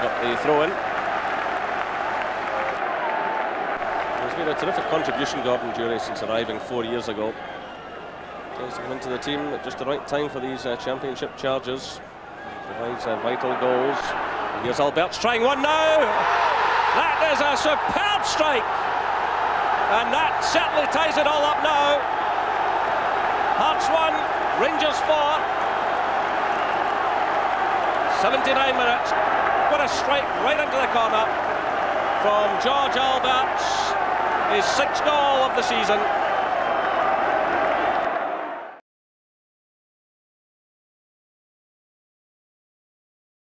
the throw-in. He's made a terrific contribution, Gordon Durie, since arriving four years ago. Tries to come into the team at just the right time for these uh, championship charges. Provides uh, vital goals. And here's Albertz trying one now. That is a superb strike. And that certainly ties it all up now. Hearts 1, Rangers 4. 79 minutes. What a strike right into the corner from George Albertz. His sixth goal of the season.